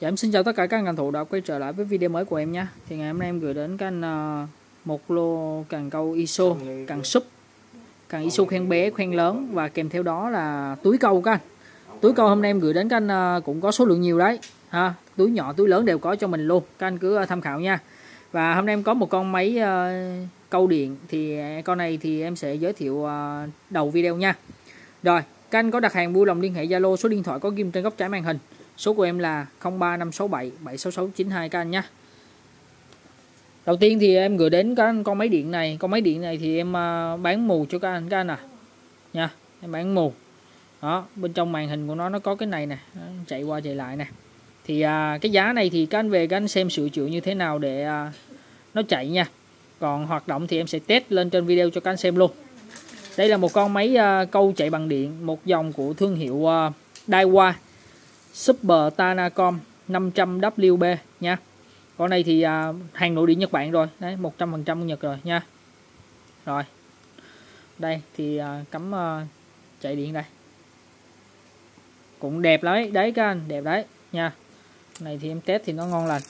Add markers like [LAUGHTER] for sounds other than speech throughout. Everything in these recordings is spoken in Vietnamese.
Dạ em xin chào tất cả các cần thủ đã quay trở lại với video mới của em nha. Thì ngày hôm nay em gửi đến các anh uh, một lô cần câu ISO, cần súp. Cần ISO khoen bé, khoen lớn. Và kèm theo đó là túi câu các anh. Túi câu hôm nay em gửi đến các anh uh, cũng có số lượng nhiều đấy. Ha Túi nhỏ, túi lớn đều có cho mình luôn. Các anh cứ uh, tham khảo nha. Và hôm nay em có một con máy câu điện. Thì con này thì em sẽ giới thiệu đầu video nha. Rồi, các anh có đặt hàng vui lòng liên hệ Zalo số điện thoại có ghim trên góc trái màn hình Số của em là 03567 76692 các anh nhé. Đầu tiên thì em gửi đến các anh con máy điện này. Con máy điện này thì em à, bán mù cho các anh các anh à. Nha, em bán mù. Đó, bên trong màn hình của nó nó có cái này nè, chạy qua chạy lại nè. Thì à, cái giá này thì các anh về các anh xem sửa chữa như thế nào để à, nó chạy nha. Còn hoạt động thì em sẽ test lên trên video cho các anh xem luôn. Đây là một con máy à, câu chạy bằng điện, một dòng của thương hiệu à, Daiwa Super Tanacom 500WB nha. Con này thì à, hàng nội địa Nhật Bản rồi. Đấy 100% Nhật rồi nha. Rồi. Đây thì à, cắm à, chạy điện đây. Cũng đẹp đấy đấy các anh đẹp đấy nha. Này thì em test thì nó ngon lành.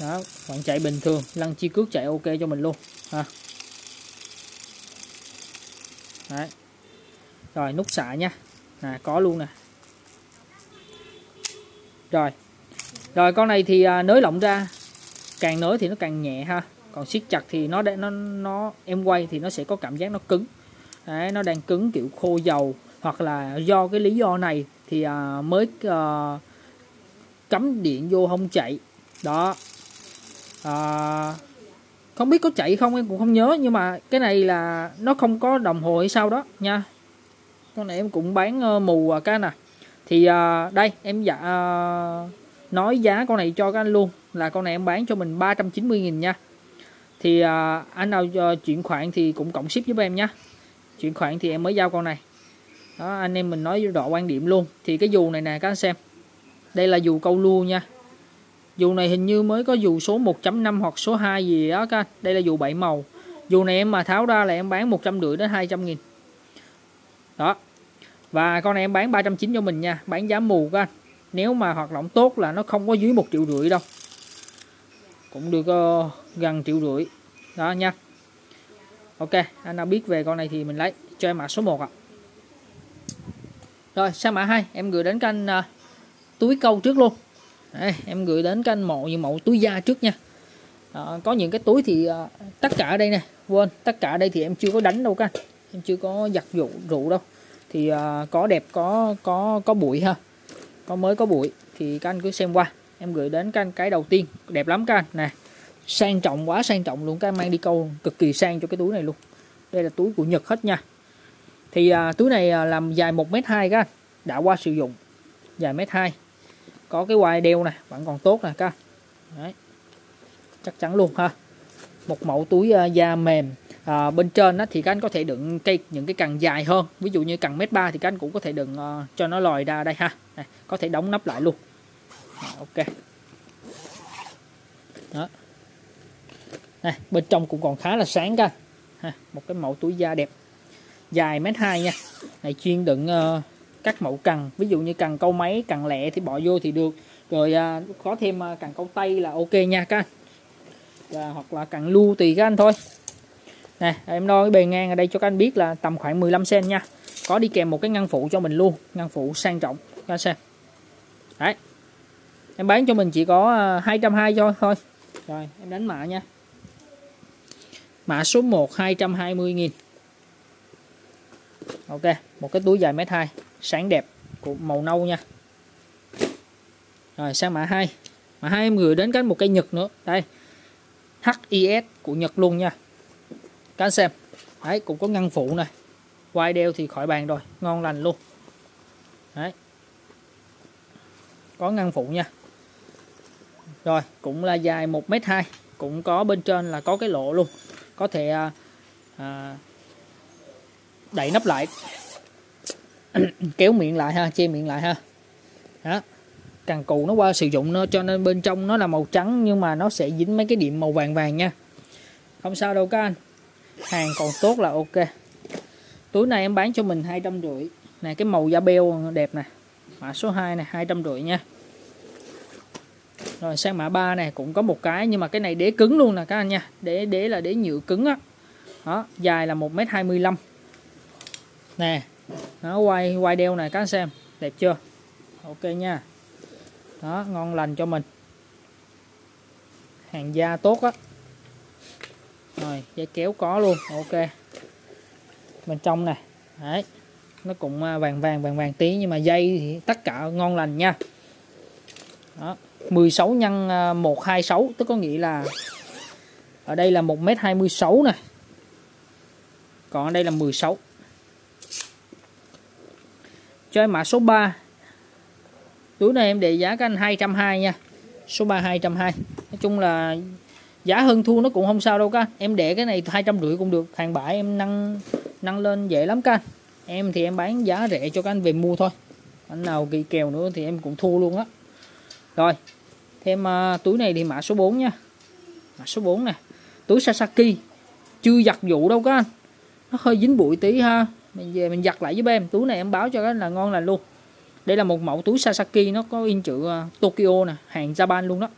Đó vẫn chạy bình thường. Lăn chi cước chạy ok cho mình luôn ha. Đấy. Rồi nút xạ nha. Nè có luôn nè rồi. Rồi con này thì à, nới lỏng ra. Càng nới thì nó càng nhẹ ha. Còn siết chặt thì nó nó nó em quay thì nó sẽ có cảm giác nó cứng. Đấy, nó đang cứng kiểu khô dầu. Hoặc là do cái lý do này thì à, mới à, cắm điện vô không chạy. Đó. À, không biết có chạy không em cũng không nhớ. Nhưng mà cái này là nó không có đồng hồ hay sao đó nha. Con này em cũng bán uh, mù à, cái nè thì uh, đây em dạ uh, nói giá con này cho các anh luôn là con này em bán cho mình 390.000 nha. Thì uh, anh nào uh, chuyển khoản thì cũng cộng ship giúp em nha chuyển khoản thì em mới giao con này. Đó anh em mình nói rõ quan điểm luôn. Thì cái dù này nè các anh xem. Đây là dù câu lưu nha. Dù này hình như mới có dù số 1.5 hoặc số 2 gì đó các anh. Đây là dù 7 màu. Dù này em mà tháo ra là em bán 150 đến 200 nghìn. Đó và con này em bán 390 cho mình nha bán giá mù các anh. Nếu mà hoạt động tốt là nó không có dưới một triệu rưỡi đâu. Cũng được uh, gần triệu rưỡi. Đó nha. Ok anh nào biết về con này thì mình lấy cho em mã số 1 ạ. À. rồi sang mã 2 em gửi đến canh uh, ờ, túi câu trước luôn. Đây, em gửi đến canh mẫu như mẫu túi da trước nha. Đó, có những cái túi thì uh, tất cả ở đây nè. Quên tất cả ở đây thì em chưa có đánh đâu các anh. Em chưa có giặt dụ rượu đâu thì uh, có đẹp có có có bụi ha. Có mới có bụi. Thì các anh cứ xem qua. Em gửi đến các anh cái đầu tiên. Đẹp lắm các anh. Nè sang trọng quá sang trọng luôn. Các anh mang đi câu cực kỳ sang cho cái túi này luôn. Đây là túi của Nhật hết nha. Thì uh, túi này uh, làm dài 1m2 các anh. Đã qua sử dụng. Dài mét hai. Có cái quai đeo nè. Vẫn còn tốt nè các anh. Đấy. chắc chắn luôn ha. Một mẫu túi uh, da mềm à, bên trên á, thì các anh có thể đựng cây những cái cần dài hơn. Ví dụ như cần mét ba thì các anh cũng có thể đựng uh, cho nó lòi ra đây ha. Này, có thể đóng nắp lại luôn. À, ok. Đó. Này bên trong cũng còn khá là sáng cả ha, một cái mẫu túi da đẹp. Dài mét hai nha. Này chuyên đựng uh, các mẫu cần ví dụ như cần câu máy cần lẹ thì bỏ vô thì được. Rồi uh, có thêm à, uh, cần câu tay là ok nha các anh. Và hoặc là cần lưu tùy các anh thôi nè, em đo cái bề ngang ở đây cho các anh biết là tầm khoảng 15 cm nha. Có đi kèm một cái ngăn phụ cho mình luôn, ngăn phụ sang trọng các anh xem. Đấy. Em bán cho mình chỉ có à, 220 thôi thôi. Rồi, em đánh mã nha. Mã số 1 220 000 ok, một cái túi dài mét 2 sáng đẹp, của màu nâu nha. Rồi, sang mã 2 mã 2 em gửi đến cái một cây nhật nữa. Đây. HIS của Nhật luôn nha các anh xem. Đấy cũng có ngăn phụ này. Quai đeo thì khỏi bàn rồi. Ngon lành luôn. Đấy. Có ngăn phụ nha. Rồi cũng là dài 1m2 cũng có bên trên là có cái lỗ luôn. Có thể à, à, đẩy nắp lại. [COUGHS] Kéo miệng lại ha che miệng lại ha. Đó. Càng cụ nó qua sử dụng nó cho nên bên trong nó là màu trắng nhưng mà nó sẽ dính mấy cái điểm màu vàng vàng nha. Không sao đâu các anh hàng còn tốt là ok. Túi này em bán cho mình hai trăm rưỡi. Này cái màu da beo đẹp nè. Mã số 2 này hai trăm rưỡi nha. Rồi, sang mã 3 này cũng có một cái, nhưng mà cái này đế cứng luôn nè các anh nha. Đế đế là đế nhựa cứng á. Đó, dài là 1m25 nè, nó quay quay đeo này các anh xem. Đẹp chưa? Ok nha. Đó, ngon lành cho mình. Hàng da tốt á rồi, dây kéo có luôn. Ok. Bên trong này đấy. Nó cũng à, vàng vàng vàng vàng tí, nhưng mà dây thì tất cả ngon lành nha. Đó. 16 nhân à, 126 tức có nghĩa là ở đây là 1m26 này còn ở đây là 16 cho em mã số 3 túi này em để giá các anh 220 nha. Số 3 220 nói chung là giá hơn thua nó cũng không sao đâu các anh em để cái này hai trăm rưỡi cũng được. Hàng bãi em nâng nâng lên dễ lắm các anh em thì em bán giá rẻ cho các anh về mua thôi. Anh nào kỳ kèo nữa thì em cũng thua luôn á. Rồi thêm uh, túi này thì mã số 4 nha. Mã số 4 nè. Túi Sasaki. Chưa giặt vụ đâu các anh. Nó hơi dính bụi tí ha. Mình về mình giặt lại với em. Túi này em báo cho các anh là ngon lành luôn. Đây là một mẫu túi Sasaki. Nó có in chữ uh, Tokyo nè. Hàng Japan luôn đó.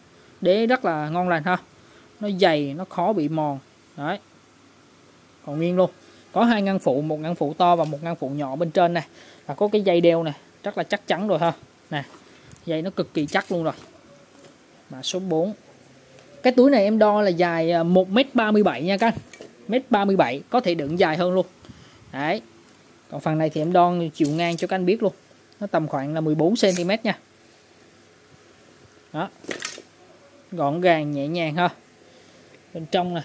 Đế rất là ngon lành ha nó dày, nó khó bị mòn. Đấy. Còn nguyên luôn. Có hai ngăn phụ, một ngăn phụ to và một ngăn phụ nhỏ bên trên này. Và có cái dây đeo này rất là chắc chắn rồi ha. Nè, dây nó cực kỳ chắc luôn rồi. Mã số 4 cái túi này em đo là dài à, 1m37 nha các anh. M 37 có thể đựng dài hơn luôn. Đấy. Còn phần này thì em đo chiều ngang cho các anh biết luôn. Nó tầm khoảng là 14 cm nha. Đó. Gọn gàng, nhẹ nhàng ha bên trong nè.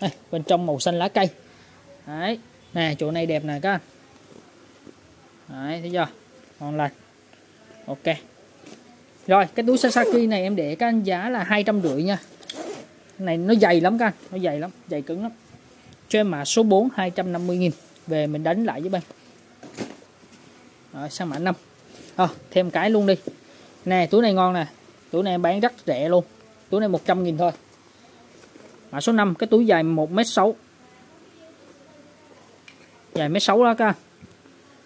Đây, bên trong màu xanh lá cây. Đấy nè chỗ này đẹp nè các anh. Đấy thấy chưa? Ngon lành. Ok. Rồi cái túi Sasaki này em để các anh giá là hai trăm rưỡi nha. Này nó dày lắm các anh nó dày lắm dày cứng lắm. Cho em mã số 4 250 nghìn. Về mình đánh lại với bên, rồi sang mã 5 à, thêm cái luôn đi. Nè túi này ngon nè. Túi này em bán rất rẻ luôn. Túi này 100 nghìn thôi. Mã số 5 cái túi dài 1m6 dài mét 6 đó ca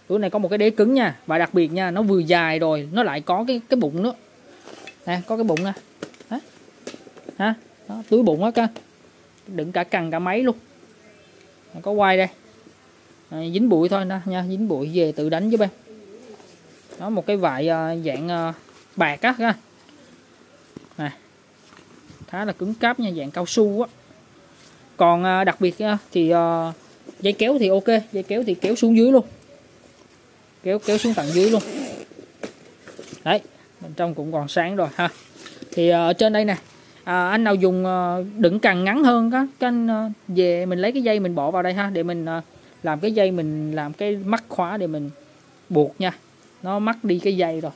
túi này có một cái đế cứng nha. Và đặc biệt nha nó vừa dài rồi nó lại có cái cái bụng nữa. Nè có cái bụng nè. Hả? Ha đó, túi bụng đó ca đựng cả cần cả máy luôn. Có quay đây. À, dính bụi thôi đó nha dính bụi. Về tự đánh với em đó một cái vải ờ, dạng ờ, bạc á ha. Nè. Khá là cứng cáp nha dạng cao su á. Còn ờ, đặc biệt thì dây kéo thì ok dây kéo thì kéo xuống dưới luôn. Kéo kéo xuống tận dưới luôn. Đấy bên trong cũng còn sáng rồi ha. Thì ở trên đây nè à, anh nào dùng đựng càng ngắn hơn các cái anh về mình lấy cái dây mình bỏ vào đây ha để mình làm cái dây mình làm cái mắc khóa để mình buộc nha nó mắc đi cái dây rồi.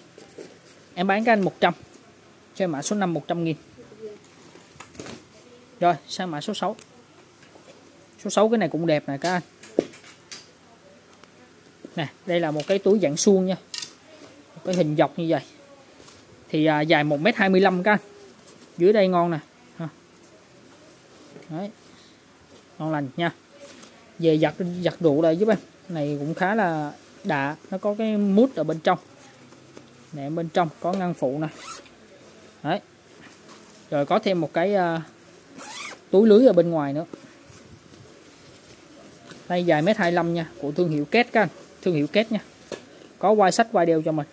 Em bán cái anh 100 cho mã số 5 100 nghìn. Rồi sang mã số 6 số 6 cái này cũng đẹp nè các anh. Nè đây là một cái túi dạng suông nha. Một cái hình dọc như vậy. Thì à, dài 1m25 các anh. Dưới đây ngon nè. Đấy. ngon lành nha. Về giặt giặt đủ đây giúp em. Này cũng khá là đã nó có cái mút ở bên trong. Nè bên trong có ngăn phụ nè. Đấy. Rồi có thêm một cái uh, túi lưới ở bên ngoài nữa. Đây dài mét 25 nha của thương hiệu Két các anh. Thương hiệu Két nha. Có quai sách quai đeo cho mình.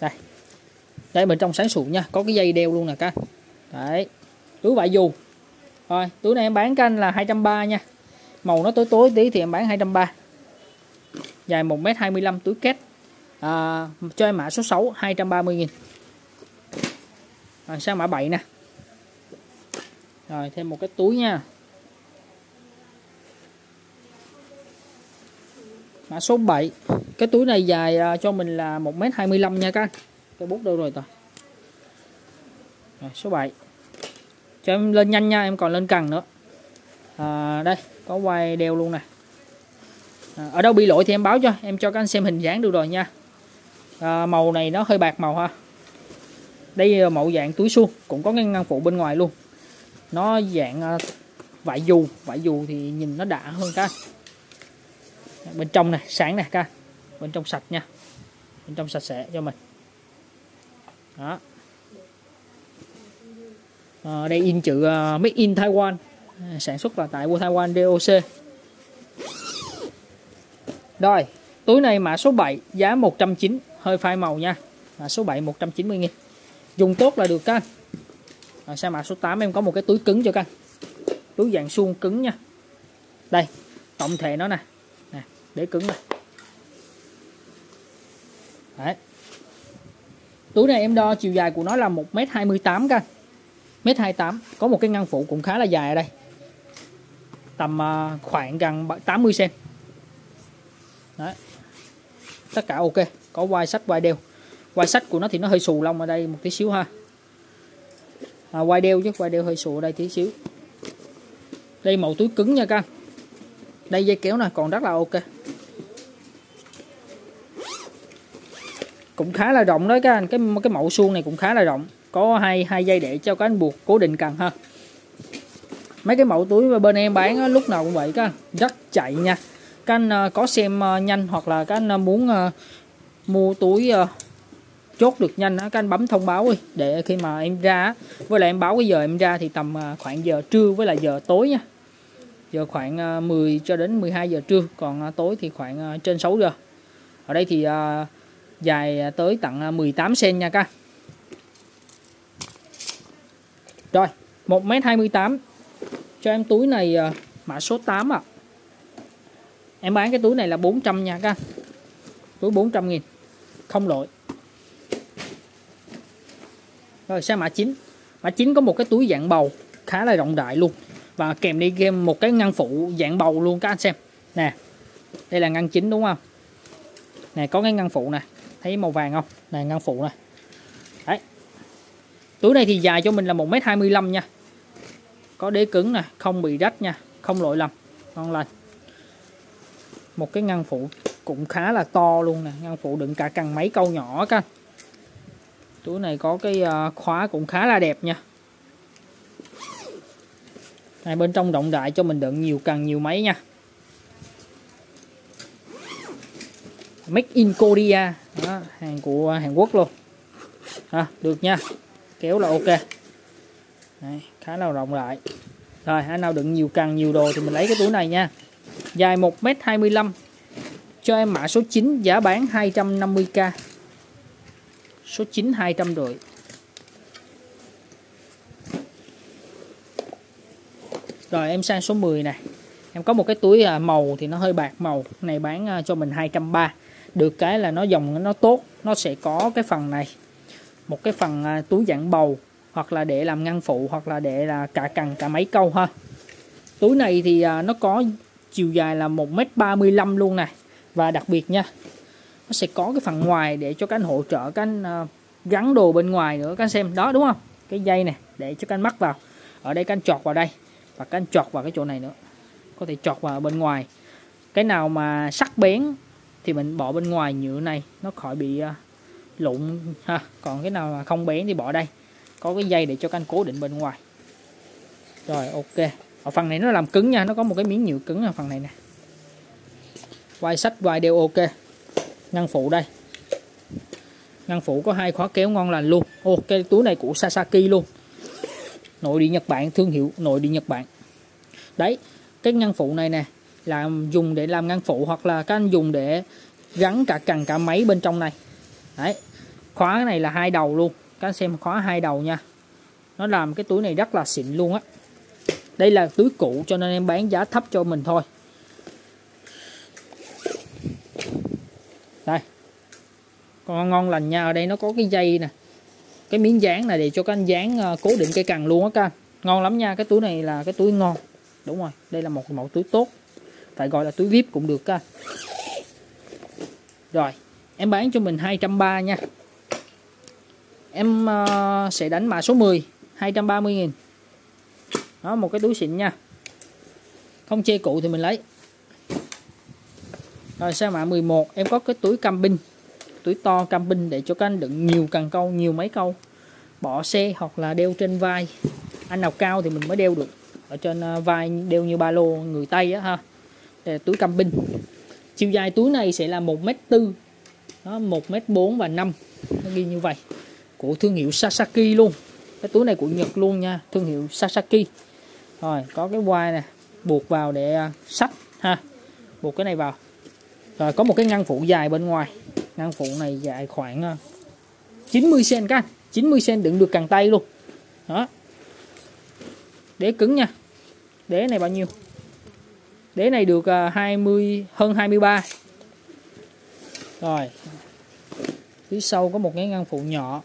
Đây. Đây bên trong sáng sủa nha. Có cái dây đeo luôn nè các anh. Đấy. Túi vải dù rồi túi này em bán canh là 230 nha. Màu nó tối tối tí thì em bán 230 dài 1m25 túi két. À, cho em mã số 6 230.000 rồi sang mã 7 nè. Rồi thêm một cái túi nha. Mã số 7 cái túi này dài à, cho mình là 1m25 nha các anh. Cái bút đâu rồi ta rồi, số 7 cho em lên nhanh nha em còn lên cần nữa. À, đây có quay đeo luôn nè. À, ở đâu bị lỗi thì em báo cho em cho các anh xem hình dáng được rồi nha. À, màu này nó hơi bạc màu ha. Đây mẫu dạng túi suông cũng có cái ngăn phụ bên ngoài luôn. Nó dạng à, vải dù vải dù thì nhìn nó đã hơn các anh. Bên trong này sáng này các anh. Bên trong sạch nha. Bên trong sạch sẽ cho mình. Đó à, đây in chữ uh, Made in Taiwan. Ờ, sản xuất là tại Taiwan DOC rồi túi này mã số 7 giá 190 hơi phai màu nha. Mã số 7 190 nghìn. Dùng tốt là được các anh rồi sang mã số 8 em có một cái túi cứng cho các anh túi dạng suông cứng nha. Đây tổng thể nó nè. Nè để cứng này. Đấy. túi này em đo chiều dài của nó là 1m28 các anh mét 28 có một cái ngăn phụ cũng khá là dài ở đây. Tầm à, khoảng gần 80 cm Đấy. tất cả ok có quai sách quai đeo. Quai sách của nó thì nó hơi xù lông ở đây một tí xíu ha. À, quai đeo chứ quai đeo hơi xù ở đây tí xíu. Đây màu túi cứng nha các anh. Đây dây kéo này còn rất là ok. Cũng khá là rộng đấy các anh. Cái cái mẫu suông này cũng khá là rộng có hai hai dây để cho các anh buộc cố định cần ha. Mấy cái mẫu túi bên em bán lúc nào cũng vậy các anh rất chạy nha. Các anh à, có xem à, nhanh hoặc là các anh à, muốn mua túi chốt được nhanh các anh bấm thông báo đi, để khi mà em ra với lại em báo cái giờ em ra thì tầm khoảng giờ trưa với lại giờ tối nha. Giờ khoảng 10 cho đến 12 giờ trưa, còn tối thì khoảng trên 6 giờ. Ở đây thì dài tới tận 18 cm nha các anh rồi 1m28 cho em túi này à, mã số 8 ạ. À em bán cái túi này là 400 nha các anh. Túi 400 nghìn. Không lỗi. Rồi, sang mã 9 mã 9 có một cái túi dạng bầu, khá là rộng rãi luôn. Và kèm đi game một cái ngăn phụ dạng bầu luôn các anh xem. Nè, đây là ngăn chính đúng không? Nè, có cái ngăn phụ nè thấy màu vàng không? Nè, ngăn phụ nè túi này thì dài cho mình là 1m25 nha. Có đế cứng nè không bị rách nha không lỗi lầm. Ngon lành. Một cái ngăn phụ cũng khá là to luôn nè ngăn phụ đựng cả cần mấy câu nhỏ các túi này có cái à, khóa cũng khá là đẹp nha. Này bên trong động đại cho mình đựng nhiều cần nhiều máy nha. Make in Korea. Đó, hàng của Hàn Quốc luôn. À, được nha kéo là ok. Đấy, khá là rộng lại. Rồi anh nào đựng nhiều cần nhiều đồ thì mình lấy cái túi này nha. Dài 1m25 cho em mã số 9 giá bán 250k số 9 200 rưỡi. Rồi em sang số 10 này. Em có một cái túi à, màu thì nó hơi bạc màu. Này bán à, cho mình 230 được cái là nó dòng nó tốt. Nó sẽ có cái phần này một cái phần à, túi dạng bầu, hoặc là để làm ngăn phụ, hoặc là để là cả cần cả mấy câu ha. Túi này thì à, nó có chiều dài là 1m35 luôn này và đặc biệt nha, nó sẽ có cái phần ngoài để cho cánh hỗ trợ cánh à, gắn đồ bên ngoài nữa cánh xem. Đó, đúng không? Cái dây này để cho cánh mắc vào. Ở đây cánh chọt vào đây, và cánh chọt vào cái chỗ này nữa. Có thể chọt vào bên ngoài. Cái nào mà sắc bén thì mình bỏ bên ngoài nhựa này, nó khỏi bị lụn ha. Còn cái nào mà không bén thì bỏ đây. Có cái dây để cho canh cố định bên ngoài. Rồi, ok. Ở phần này nó làm cứng nha, nó có một cái miếng nhựa cứng ở phần này nè. Quay sách, quay đều ok. Ngăn phụ đây. Ngăn phụ có hai khóa kéo ngon lành luôn. Ok túi này của Sasaki luôn. Nội địa Nhật Bản, thương hiệu nội địa Nhật Bản. Đấy, cái ngăn phụ này nè, làm dùng để làm ngăn phụ hoặc là các anh dùng để gắn cả cần cả máy bên trong này đấy. Khóa này là hai đầu luôn. Các anh xem, khóa hai đầu nha. Nó làm cái túi này rất là xịn luôn á. Đây là túi cũ cho nên em bán giá thấp cho mình thôi. Đây. Còn ngon lành nha. Ở đây nó có cái dây nè. Cái miếng dán này để cho các anh dán ờ, cố định cây cần luôn á các anh. Ngon lắm nha. Cái túi này là cái túi ngon. Đúng rồi. Đây là một mẫu túi tốt. Phải gọi là túi vip cũng được các anh. Rồi em bán cho mình 230 nha. Em uh, sẽ đánh mã số 10 230 nghìn. Đó một cái túi xịn nha. Không chê cụ thì mình lấy. Rồi sang mã 11 em có cái túi camping túi to camping để cho các anh đựng nhiều cần câu nhiều mấy câu. Bỏ xe hoặc là đeo trên vai. Anh nào cao thì mình mới đeo được. Ở trên ờ, vai đeo như ba lô người Tây á ha. Đây là túi camping chiều dài túi này sẽ là 1m4 đó 1m4 và 5 nó ghi như vậy. Của thương hiệu Sasaki luôn. Cái túi này của Nhật luôn nha, thương hiệu Sasaki. Rồi, có cái quai nè, buộc vào để à, sách ha. Buộc cái này vào. Rồi, có một cái ngăn phụ dài bên ngoài. Ngăn phụ này dài khoảng à, 90 cm các anh. 90 cm đựng được càng tay luôn. Đó. Đế cứng nha. Đế này bao nhiêu? Đế này được à, 20 hơn 23 rồi phía sau có một cái ngăn phụ nhỏ.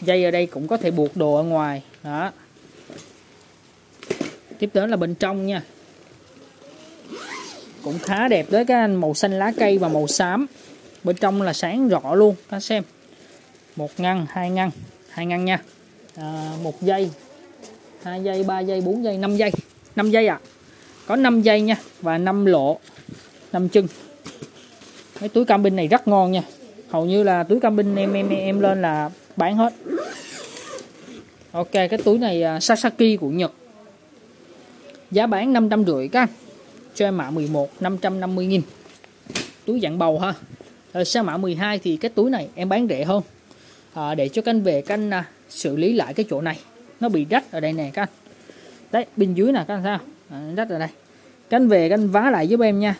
Dây ở đây cũng có thể buộc đồ ở ngoài. Đó. Tiếp đến là bên trong nha. Cũng khá đẹp đấy các anh màu xanh lá cây và màu xám. Bên trong là sáng rõ luôn các xem. Một ngăn hai ngăn hai ngăn nha. À, một dây hai dây ba dây bốn dây năm dây. Năm dây à có 5 dây nha và 5 lỗ 5 chân. Cái túi cam bên này rất ngon nha hầu như là túi camping em em em lên là bán hết. Ok cái túi này à, Sasaki của Nhật. Giá bán 550 các cho em mã 11 550 nghìn. Túi dạng bầu ha. Rồi sang mã 12 thì cái túi này em bán rẻ hơn. À, để cho canh về canh à, xử lý lại cái chỗ này. Nó bị rách ở đây nè các anh. Đấy bên dưới nè các anh sao à, ờ, rách ở đây. Canh về canh vá lại giúp em nha.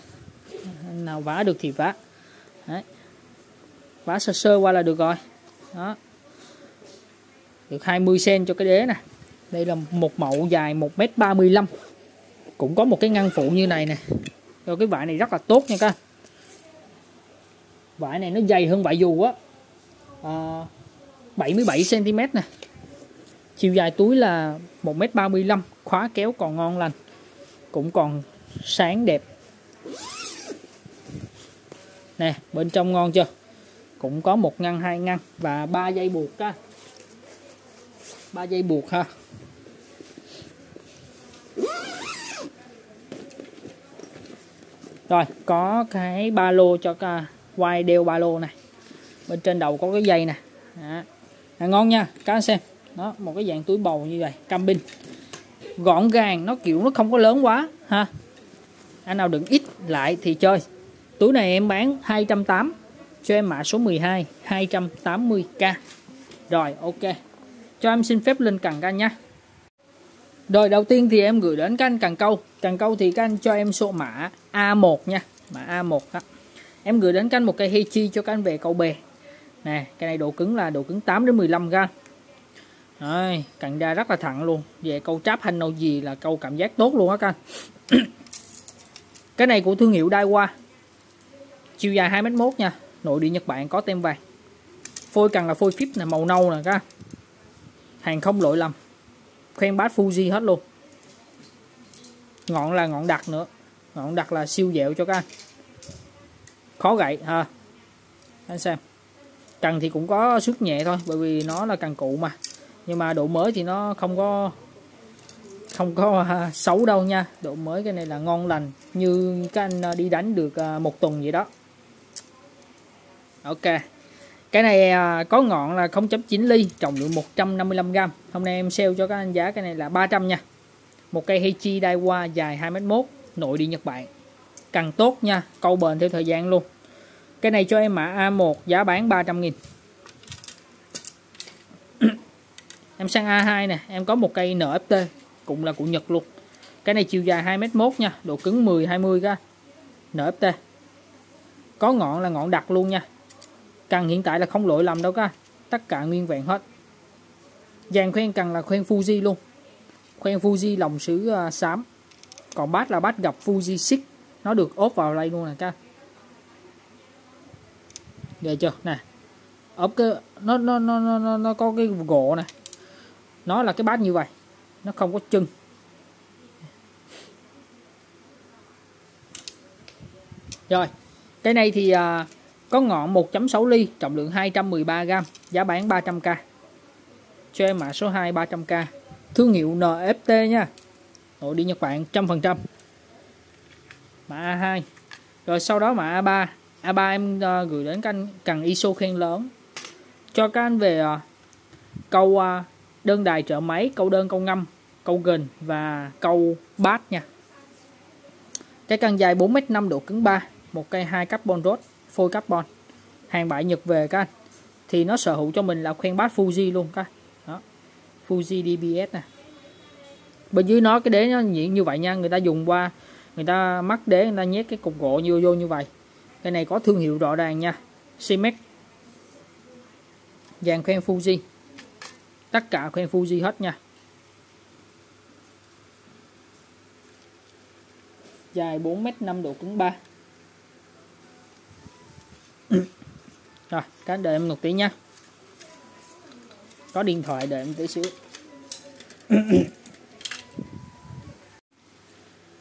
Nào vá được thì vá. Đấy vá sơ sơ qua là được rồi. Đó. Được 20 cm cho cái đế nè. Đây là một mẫu dài 1m35 cũng có một cái ngăn phụ như này nè. Rồi cái vải này rất là tốt nha các vải này nó dày hơn vải dù á. À, 77 cm nè. Chiều dài túi là 1m35 khóa kéo còn ngon lành. Cũng còn sáng đẹp. Nè bên trong ngon chưa? Cũng có một ngăn hai ngăn và ba dây buộc á ba dây buộc ha. Rồi có cái ba lô cho quay đeo ba lô này. Bên trên đầu có cái dây nè. Đó. À, ngon nha các anh xem. Đó một cái dạng túi bầu như vậy camping gọn gàng nó kiểu nó không có lớn quá ha. Anh nào đừng ít lại thì chơi. Túi này em bán 280 cho em mã số 12 280k rồi, ok. Cho em xin phép lên cần canh nhé rồi, đầu tiên thì em gửi đến các anh cần câu. Cần câu thì các anh cho em số mã A1 nha. Mã A1 đó. em gửi đến các anh một cây Hechi cho các anh về câu bè. Nè, cái này độ cứng là độ cứng 8 đến 15 gram. Rồi cặn ra rất là thẳng luôn. Về câu cháp hành nâu gì là câu cảm giác tốt luôn á các anh. [COUGHS] Cái này của thương hiệu Daiwa. Chiều dài 2m1 nha nội địa Nhật Bản có tem vàng. Phôi cần là phôi phíp này màu nâu nè, các hàng không lỗi lầm. Khoen bát Fuji hết luôn. Ngọn là ngọn đặc nữa. Ngọn đặc là siêu dẻo cho các anh. Khó gậy, ha. Anh xem. Cần thì cũng có sức nhẹ thôi, bởi vì nó là cần cụ mà. Nhưng mà độ mới thì nó không có không có xấu đâu nha. Độ mới cái này là ngon lành, như các anh đi đánh được à, một tuần vậy đó ok. Cái này uh, có ngọn là 0.9 ly trọng lượng 155g hôm nay em sale cho các anh giá cái này là 300 nha. Một cây Heichi Daiwa dài 2m1 nội đi Nhật Bản. Càng tốt nha câu bền theo thời gian luôn. Cái này cho em mã A1 giá bán 300 nghìn. [COUGHS] Em sang A2 nè em có một cây NFT cũng là của Nhật luôn. Cái này chiều dài 2m1 nha độ cứng 10 20 ra NFT có ngọn là ngọn đặc luôn nha cần hiện tại là không lỗi lầm đâu các tất cả nguyên vẹn hết. Dàn khoen cần là khoen Fuji luôn. Khoen Fuji lồng sứ uh, xám. Còn bát là bát gặp Fuji 6 nó được ốp vào đây luôn nè các được chưa? Nè. Ốp cái nó nó nó nó nó có cái gỗ nè. Nó là cái bát như vậy. Nó không có chân. Rồi. Cái này thì à, có ngọn 1.6 ly trọng lượng 213g giá bán 300k cho em mã số 2 300k thương hiệu NFT nha. Nội đi Nhật Bản 100% mã A2 rồi sau đó mã A3 A3 em uh, gửi đến các anh cần ISO khen lớn. Cho các anh về uh, câu uh, đơn đài trợ máy câu đơn câu ngâm câu gần và câu bát nha. Cái căn dài 4m5 độ cứng 3 một cây 2 carbon rod phôi carbon. Hàng bãi Nhật về các anh. Thì nó sở hữu cho mình là khoen bát Fuji luôn các đó. Fuji DBS nè. Bên dưới nó, cái đế nó diễn như vậy nha. Người ta dùng qua, người ta mắc đế, người ta nhét cái cục gỗ vô vô như vậy. Cái này có thương hiệu rõ ràng nha. Simex dàn khoen Fuji. Tất cả khoen Fuji hết nha. Dài 4m5 độ cứng 3 rồi các đợi em một tí nha. Có điện thoại đợi em tí xíu.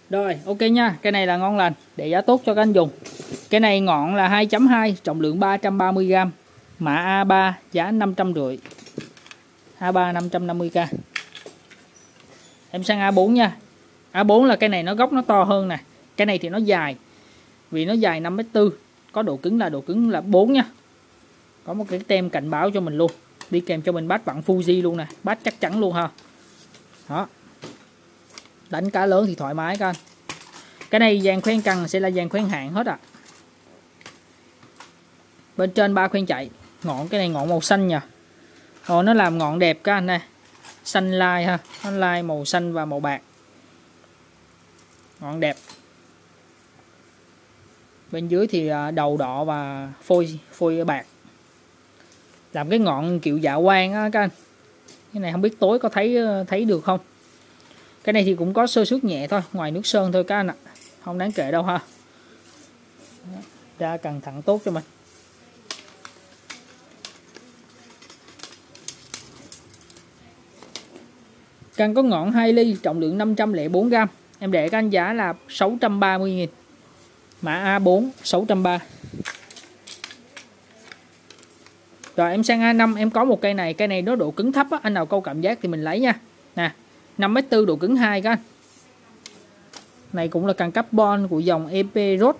Rồi ok nha. Cái này là ngon lành. Để giá tốt cho các anh dùng. Cái này ngọn là 2.2 trọng lượng 330g mã A3 giá 550 A3 550k em sang A4 nha. A4 là cái này nó gốc nó to hơn nè. Cái này thì nó dài. Vì nó dài 5m4 có độ cứng là độ cứng là 4 nha. Có một cái tem cảnh báo cho mình luôn. Đi kèm cho mình bát vặn Fuji luôn nè. Bát chắc chắn luôn ha. Đó. Đánh cá lớn thì thoải mái các anh. Cái này dàn khoen cần sẽ là dàn khoen hạng hết à bên trên ba khoen chạy. Ngọn cái này ngọn màu xanh nha. Ồ, nó làm ngọn đẹp các anh này xanh lai ha. Nó lai màu xanh và màu bạc. Ngọn đẹp bên dưới thì à, đầu đỏ và phôi phôi bạc. Làm cái ngọn kiểu dạ quang á các anh. Cái này không biết tối có thấy thấy được không? Cái này thì cũng có sơ suất nhẹ thôi ngoài nước sơn thôi các anh ạ. Không đáng kể đâu ha. Ra cần thẳng tốt cho mình. Căn có ngọn 2 ly, trọng lượng 504g. Em để các anh giá là 630 000 Mã A4 630. Rồi em sang A5 em có một cây này, cây này nó độ cứng thấp á, anh nào câu cảm giác thì mình lấy nha. Nè, 5m4 độ cứng 2 các anh. Này cũng là càng carbon của dòng EP Rốt.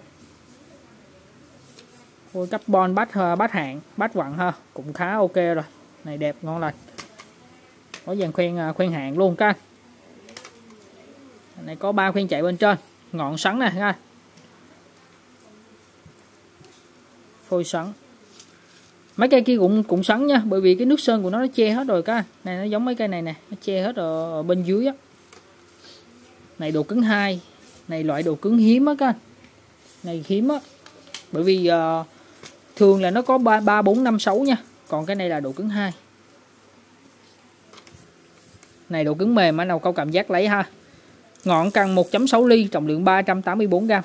Ôi carbon bát bát hạng, bát vặn ha, cũng khá ok rồi. Này đẹp ngon lành có dàn khuyên à, khuyên hạng luôn các anh này có ba khuyên chạy bên trên ngọn sắn này ha phôi sắn. Mấy cây kia cũng cũng sắn nha bởi vì cái nước sơn của nó nó che hết rồi các này nó giống mấy cây này nè nó che hết ở, ở bên dưới á. Này độ cứng 2 này loại độ cứng hiếm á các này hiếm á. Bởi vì uh, thường là nó có 3 3 4 5 6 nha. Còn cái này là độ cứng 2 này độ cứng mềm anh nào câu cảm giác lấy ha. Ngọn cần 1.6 ly trọng lượng 384 gram.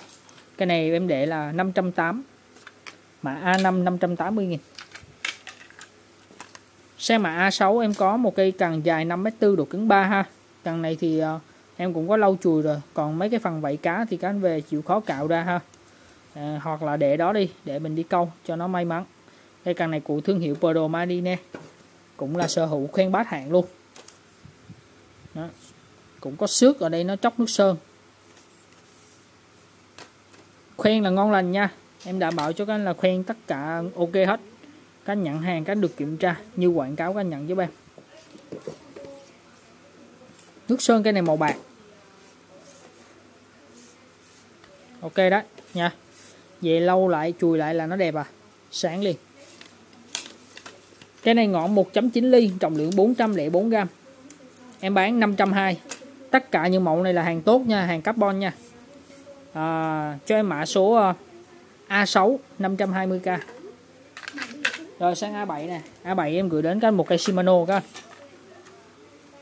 Cái này em để là 580 mã A5 580 nghìn. Xe mã A6 em có một cây cần dài 5m4 độ cứng 3 ha. Cần này thì uh, em cũng có lâu chùi rồi. Còn mấy cái phần vảy cá thì các anh về chịu khó cạo ra ha. À, hoặc là để đó đi để mình đi câu cho nó may mắn. Cây cần này của thương hiệu Pro Marine cũng là sở hữu khen bát hạng luôn. Đó. cũng có xước ở đây nó chóc nước sơn. Khen là ngon lành nha em đảm bảo cho các anh là khoen tất cả ok hết. Các anh nhận hàng các anh được kiểm tra như quảng cáo các anh nhận giúp em. Nước sơn cái này màu bạc. Ok đó nha. Về lâu lại chùi lại là nó đẹp à. Sáng liền. Cái này ngọn 1.9 ly trọng lượng 404 gram. Em bán 520 tất cả những mẫu này là hàng tốt nha hàng carbon nha. À, cho em mã số ờ, A6 520k rồi, sang A7 nè. A7 em gửi đến các một cây Shimano các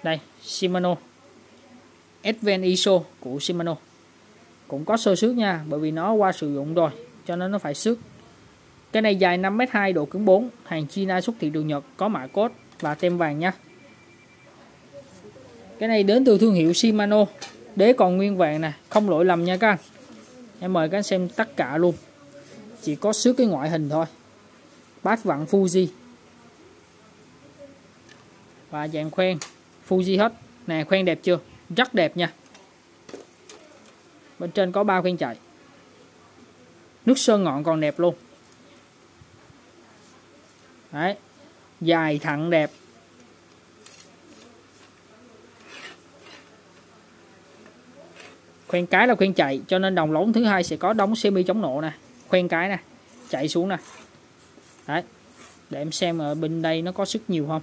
đây, Shimano. Advent ISO của Shimano. Cũng có sơ xước nha, bởi vì nó qua sử dụng rồi, cho nên nó phải xước. Cái này dài 5m2 độ cứng 4 hàng China xuất thị trường Nhật, có mã code và tem vàng nha. Cái này đến từ thương hiệu Shimano. Đế còn nguyên vẹn nè, không lỗi lầm nha các anh. Em mời các anh xem tất cả luôn chỉ có xước cái ngoại hình thôi. Bát vặn Fuji. Và dạng khoen. Fuji hết. Nè, khoen đẹp chưa? Rất đẹp nha. Bên trên có ba khoen chạy. Nước sơn ngọn còn đẹp luôn. Đấy. Dài, thẳng, đẹp. Khoen cái là khoen chạy, cho nên đồng lóng thứ hai sẽ có đóng semi chống nổ nè khoen cái nè, chạy xuống nè. Đấy, để em xem ở bên đây nó có sức nhiều không.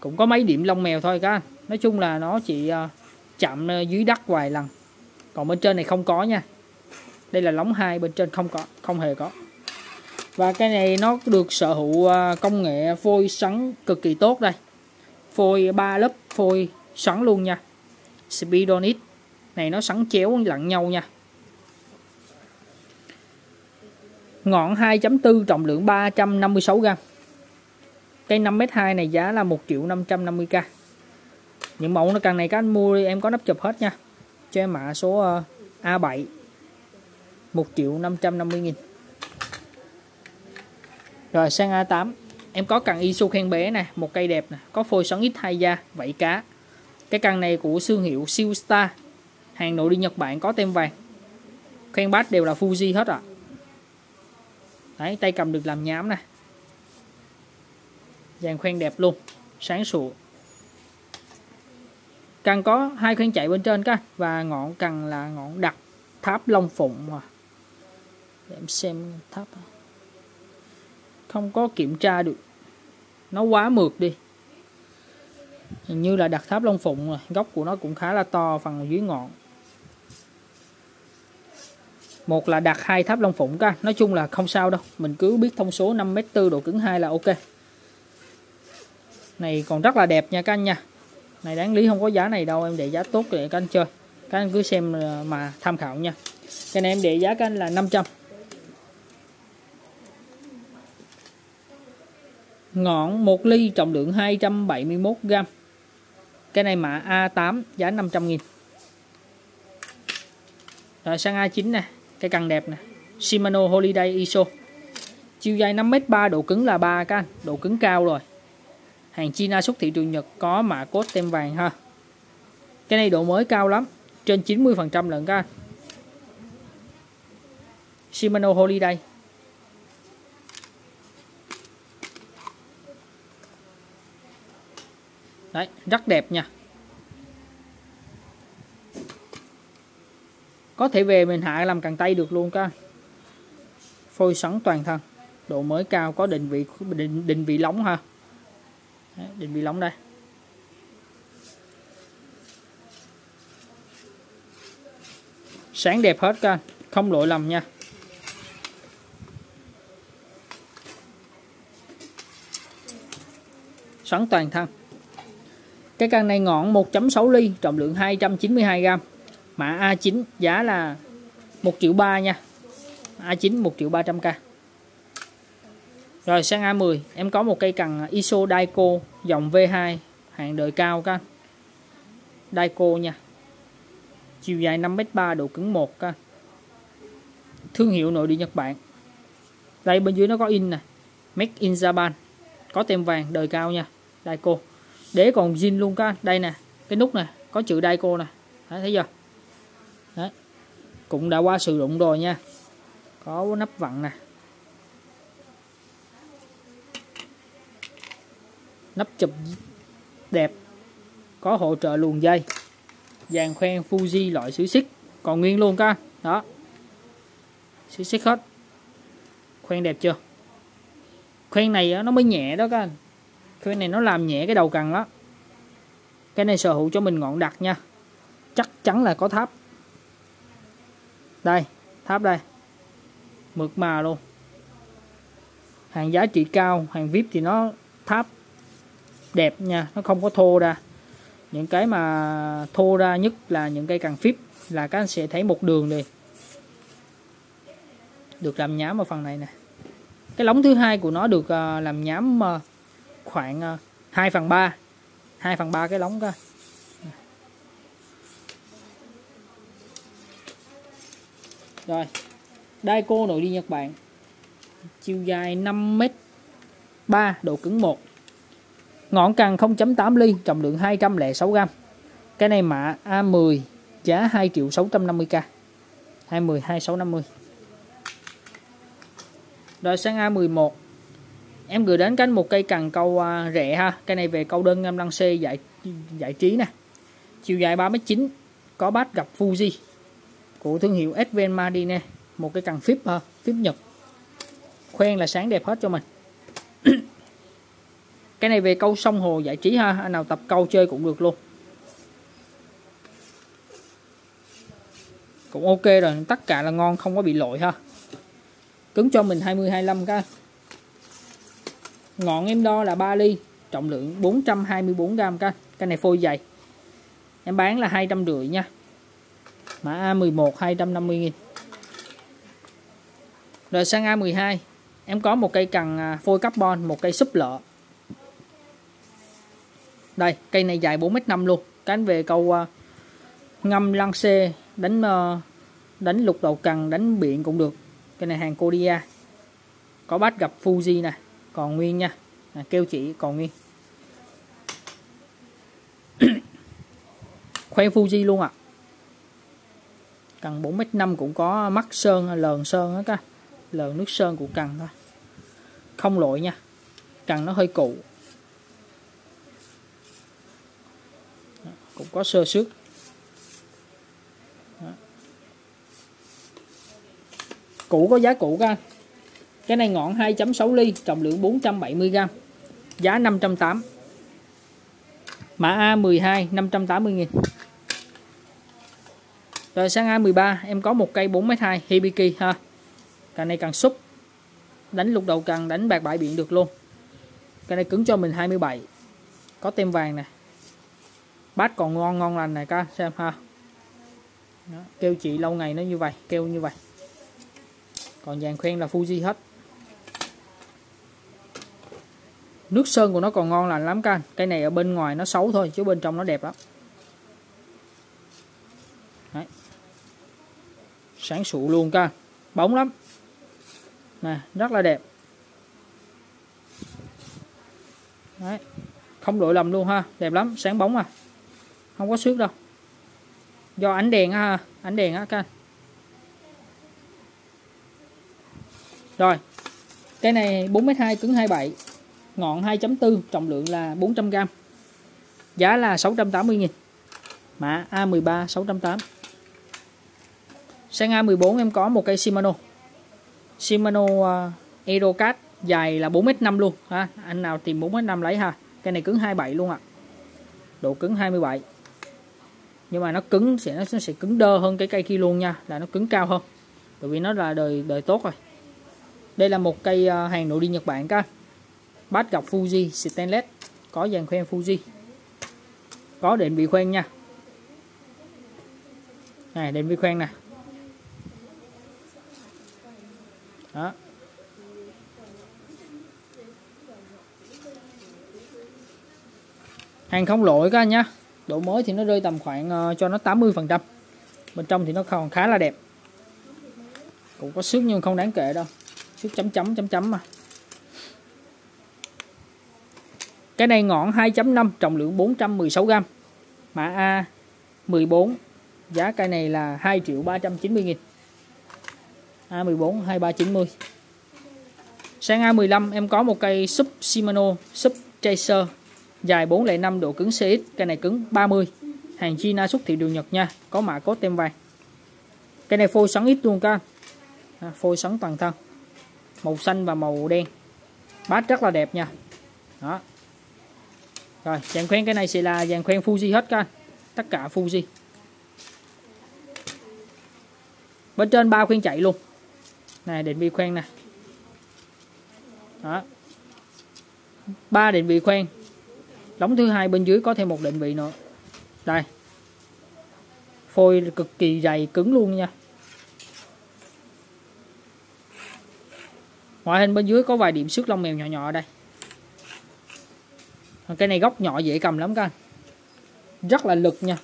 Cũng có mấy điểm lông mèo thôi các anh. Nói chung là nó chỉ ờ, chạm ờ, dưới đất vài lần. Còn bên trên này không có nha. Đây là lóng hai, bên trên không có, không hề có. Và cái này nó được sở hữu ờ, công nghệ phôi sắn cực kỳ tốt đây. Phôi ba lớp phôi sắn luôn nha. Speedonit. Này nó sắn chéo lẫn nhau nha. Ngọn 2.4 trọng lượng 356g cây 5m2 này giá là 1 triệu 550k những mẫu nó càng này các anh mua đi, em có nắp chụp hết nha. Cho em mã số ờ, A7 1 triệu 550 nghìn. Rồi, sang A8 em có cần ISO khen bé nè, một cây đẹp nè, có phôi xoắn ít hai da vảy cá. Cái cần này của thương hiệu siêu star hàng nội đi Nhật Bản có tem vàng. Khen bát đều là Fuji hết ạ. à đấy, tay cầm được làm nhám nè. Dàn khoen đẹp luôn, sáng sủa. Cần có hai khoen chạy bên trên các và ngọn cần là ngọn đặt tháp long phụng mà. Để em xem tháp không có kiểm tra được. Nó quá mượt đi. Hình như là đặt tháp long phụng rồi góc của nó cũng khá là to, phần dưới ngọn một là đặt hai tháp long phụng các nói chung là không sao đâu. Mình cứ biết thông số 5m4 độ cứng 2 là ok. Này còn rất là đẹp nha các anh nha. Này đáng lý không có giá này đâu. Em để giá tốt để các anh chơi. Các anh cứ xem ờ, mà tham khảo nha. Cái này em để giá các anh là 500 ngọn 1 ly trọng lượng 271 g cái này mã A8 giá 500 000 rồi sang A9 nè cái cần đẹp nè. Shimano Holiday ISO chiều dài 5m3 độ cứng là 3 các anh. Độ cứng cao rồi. Hàng China xuất thị trường Nhật có mã code tem vàng ha. Cái này độ mới cao lắm. Trên 90% lận các anh. Shimano Holiday. Đấy, rất đẹp nha. Có thể về mình hạ làm càng tay được luôn các phôi sẵn toàn thân. Độ mới cao có định vị định, định vị lóng ha. Đấy, định vị lóng đây. Sáng đẹp hết các không lỗi lầm nha. Sẵn toàn thân. Cái căn này ngọn 1.6 ly trọng lượng 292 gram mã A9 giá là 1 triệu 3 nha. A9 1 triệu 300k rồi sang A10 em có một cây cần ISO Daiko dòng V2 hàng đời cao các Daiko nha. Chiều dài 5m3 độ cứng 1 các thương hiệu nội địa Nhật Bản. Đây bên dưới nó có in nè. Make in Japan. Có tem vàng đời cao nha Daiko. Đế còn zin luôn các đây nè cái nút nè có chữ Daiko nè. Đấy, thấy chưa? Đấy. cũng đã qua sử dụng rồi nha. Có nắp vặn nè. Nắp chụp đẹp. Có hỗ trợ luồng dây. Dàn khoen Fuji loại xứ xích. Còn nguyên luôn các đó. Xứ xích hết. Khoen đẹp chưa? Khoen này nó mới nhẹ đó các anh. Khoen này nó làm nhẹ cái đầu cần đó cái này sở hữu cho mình ngọn đặt nha. Chắc chắn là có tháp đây, tháp đây. Mượt mà luôn. Hàng giá trị cao, hàng vip thì nó tháp đẹp nha, nó không có thô ra. Những cái mà thô ra nhất là những cây càng phíp là các anh sẽ thấy một đường đi được làm nhám ở phần này nè. Cái lóng thứ hai của nó được à, làm nhám à, khoảng à, 2 phần 3 2 phần 3 cái lóng cơ rồi Daiko nội đi Nhật Bản. Chiều dài 5m 3 độ cứng 1 ngọn cần 0.8 ly trọng lượng 206g cái này mã A10 giá 2 triệu 650k 20 2650 rồi sang A11 em gửi đến cánh một cây cần câu à, rẻ ha. Cái này về câu đơn em lăng C giải giải trí nè. Chiều dài 3m9 có bát gặp Fuji của thương hiệu Advent Marine một cái cần phíp ha phíp nhật. Khoen là sáng đẹp hết cho mình. [CLEARS THROAT] Cái này về câu sông hồ giải trí ha, anh nào tập câu chơi cũng được luôn. Cũng ok rồi, tất cả là ngon, không có bị lỗi ha. Cứng cho mình 20 25 cái ngọn em đo là 3 ly, trọng lượng 424 gram cái cái này phôi dày. Em bán là 250 nha mã A11 250 nghìn. Rồi sang A12 em có một cây cần à, phôi carbon một cây súp lợ đây cây này dài 4m5 luôn. Cánh về câu à, ngâm lăng xê đánh ờ, đánh lục đầu cần đánh biển cũng được. Cái này hàng Korea. Có bát gặp Fuji nè còn nguyên nha. À, kêu chỉ còn nguyên. [COUGHS] Khoe Fuji luôn ạ. à cần 4m5 cũng có mắt sơn, lờn sơn đó các lờn nước sơn của cần thôi. Không lội nha. Cần nó hơi cụ cũng có sơ xước. Cũ có giá cũ các anh. Cái này ngọn 2.6 ly, trọng lượng 470g giá 580 mã A12 580 nghìn rồi sang A13 em có một cây 4m2 Hibiki ha. Cái này càng xúc đánh lục đầu càng đánh bạc bãi biển được luôn. Cái này cứng cho mình 27 có tem vàng nè. Bát còn ngon ngon lành này các xem ha. Đó, kêu chị lâu ngày nó như vậy kêu như vậy. Còn vàng khoen là Fuji hết. Nước sơn của nó còn ngon lành lắm các cái này ở bên ngoài nó xấu thôi chứ bên trong nó đẹp lắm. Sáng sụ luôn các bóng lắm. Nè, rất là đẹp. Đấy. không đổi lầm luôn ha. Đẹp lắm. Sáng bóng à. Không có xước đâu. Do ánh đèn ha. Ánh đèn á, các rồi. Cái này 4m2 cứng 27 ngọn 2.4 trọng lượng là 400g giá là 680 000 mã A13 680 sang A14 em có một cây Shimano. Shimano à, uh, Aerocat dài là 4m5 luôn ha. Anh nào tìm 4m5 lấy ha. Cây này cứng 27 luôn ạ. À. độ cứng 27 nhưng mà nó cứng sẽ nó sẽ cứng đơ hơn cái cây kia luôn nha là nó cứng cao hơn. Bởi vì nó là đời đời tốt rồi. Đây là một cây uh, hàng nội địa Nhật Bản các bát gọc Fuji stainless có dàn khoen Fuji. Có định vị khoen nha. Này định vị khoen nè. Đó. Hàng không lỗi các anh nhá. Độ mới thì nó rơi tầm khoảng uh, cho nó 80 phần trăm. Bên trong thì nó còn khá là đẹp. Cũng có xước nhưng không đáng kể đâu. Xước chấm chấm chấm chấm mà. Cái này ngọn 2.5 trọng lượng 416g mã A 14 giá cây này là 2 triệu 390 nghìn. A14 2390 sang A15 em có một cây sub Shimano sub Tracer dài 405 độ cứng CX cây này cứng 30 hàng China xuất thị trường Nhật nha có mã cốt tem vàng. Cây này phôi xoắn ít luôn các à, phôi xoắn toàn thân. Màu xanh và màu đen. Bát rất là đẹp nha. Đó. Rồi dàn khoen cái này sẽ là dàn khoen Fuji hết các anh. Tất cả Fuji. Bên trên ba khuyên chạy luôn này định vị khoen nè. Đó. Ba định vị khoen lóng thứ hai bên dưới có thêm một định vị nữa. Đây. Phôi cực kỳ dày, cứng luôn nha. Ngoại hình bên dưới có vài điểm xước lông mèo nhỏ nhỏ ở đây. Cái này góc nhỏ dễ cầm lắm các anh. Rất là lực nha.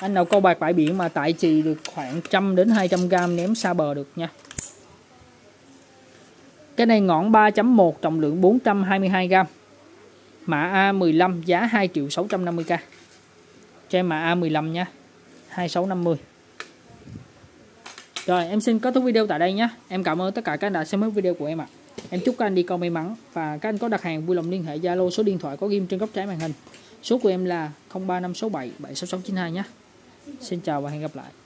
Anh nào câu bạc bãi biển mà tại trì được khoảng trăm đến 200 gram ném xa bờ được nha cái này ngọn 3.1 trọng lượng 422 g. mã A15 giá 2 triệu 650k cho em mã A15 nha 2650 rồi, em xin kết thúc video tại đây nhé. Em cảm ơn tất cả các anh đã xem hết video của em ạ. À. em chúc các anh đi câu may mắn và các anh có đặt hàng vui lòng liên hệ Zalo số điện thoại có ghim trên góc trái màn hình. Số của em là 0356776692 nhé. Xin chào và hẹn gặp lại.